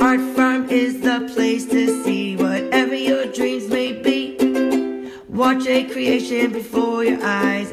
Art Farm is the place to see whatever your dreams may be. Watch a creation before your eyes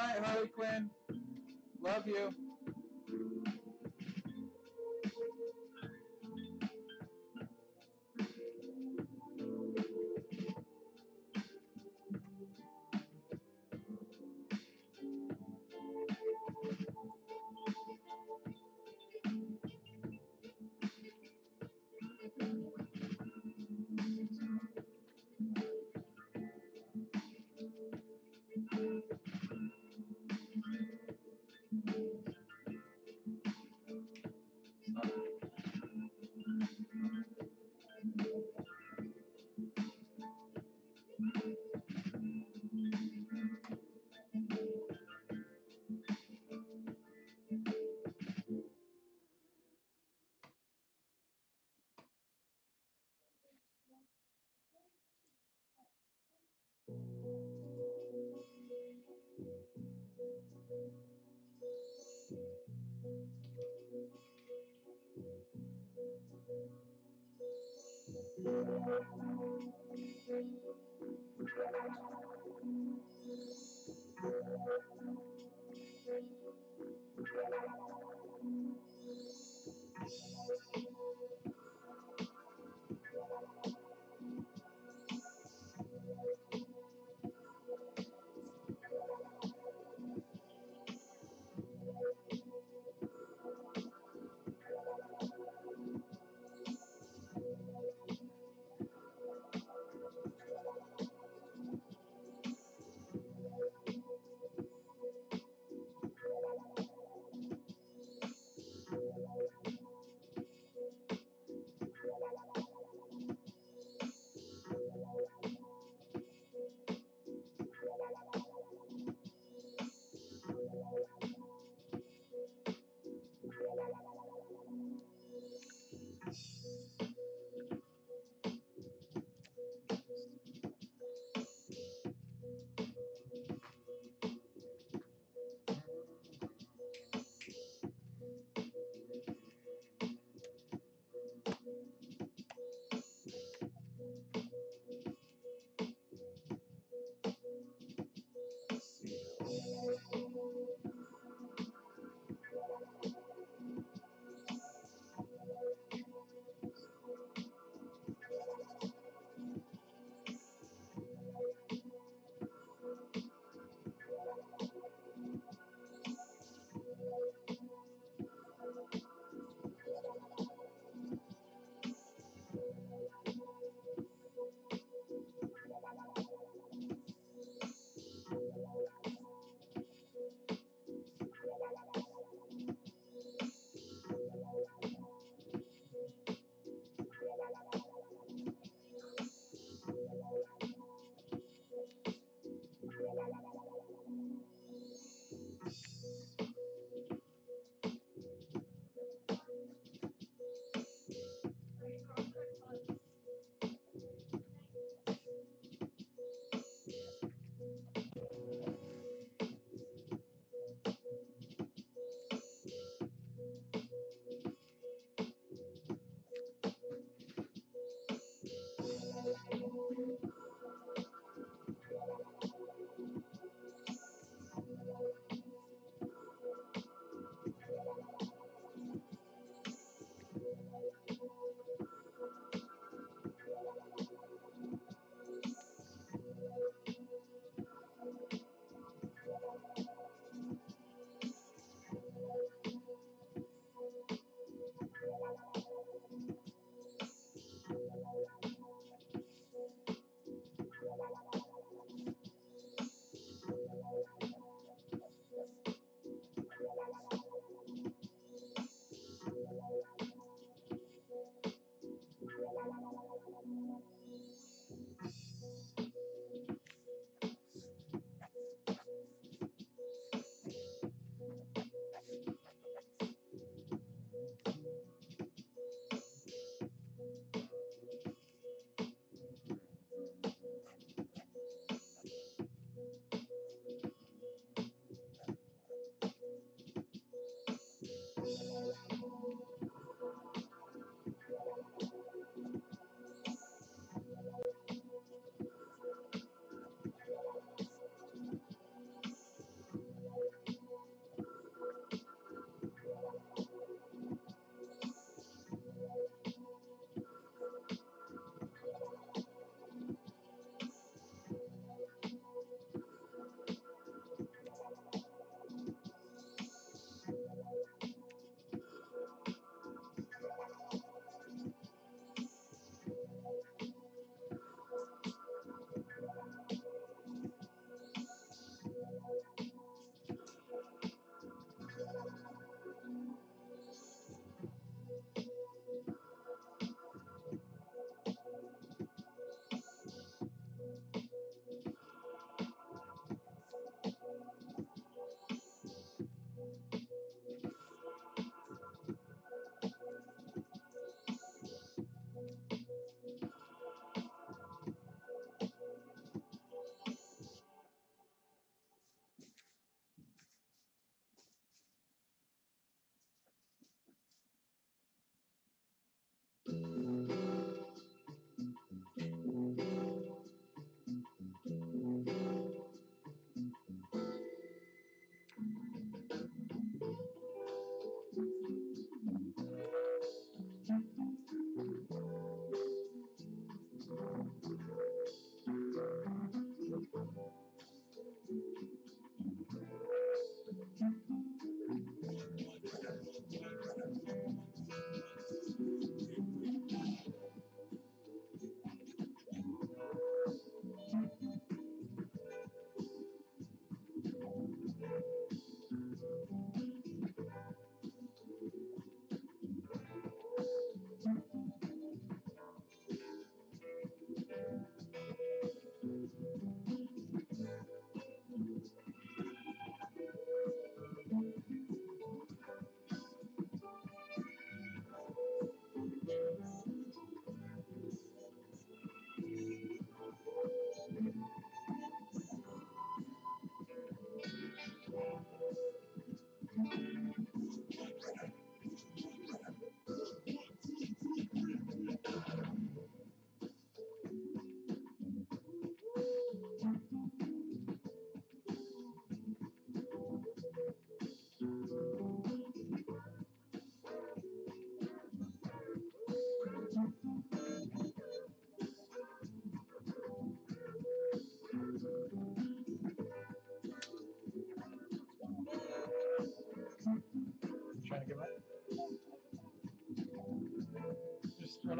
night, Harley Quinn. Love you.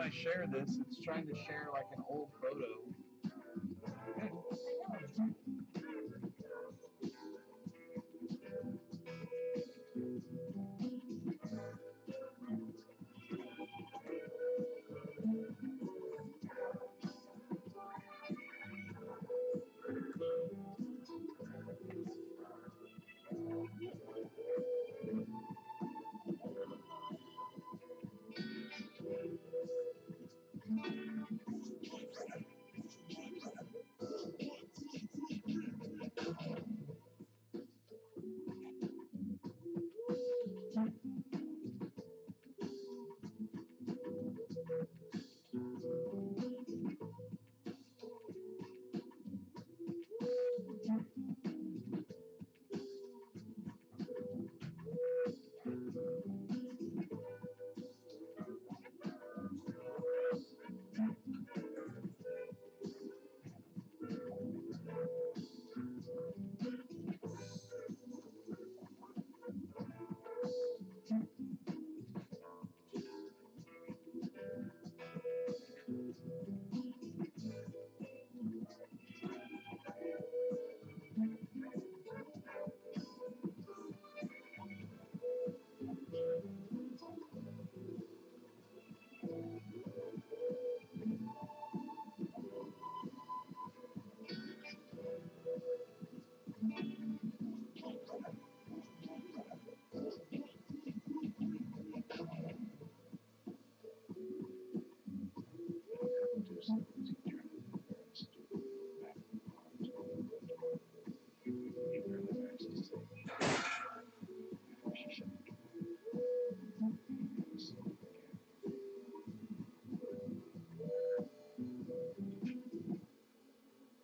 I share this, it's trying to share like an old photo.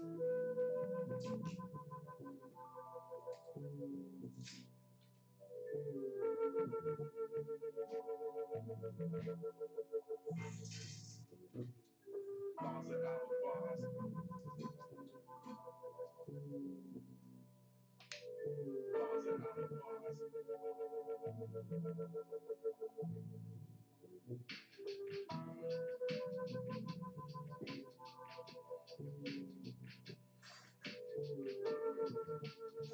Closet out of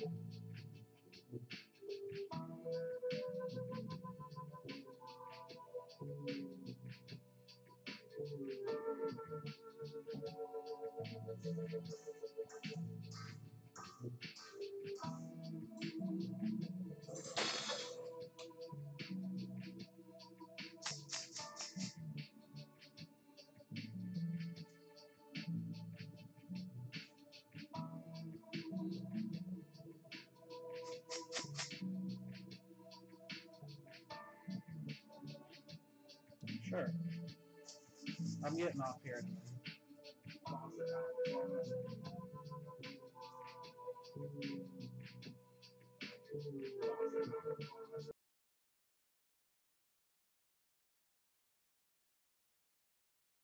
boss. Sure. I'm getting off here.